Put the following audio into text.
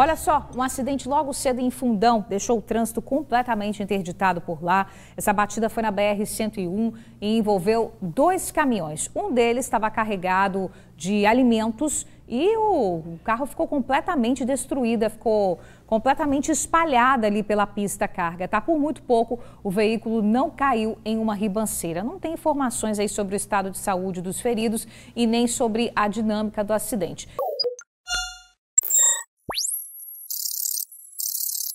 Olha só, um acidente logo cedo em Fundão deixou o trânsito completamente interditado por lá. Essa batida foi na BR-101 e envolveu dois caminhões. Um deles estava carregado de alimentos e o carro ficou completamente destruído, ficou completamente espalhada ali pela pista carga, tá? Por muito pouco, o veículo não caiu em uma ribanceira. Não tem informações aí sobre o estado de saúde dos feridos e nem sobre a dinâmica do acidente.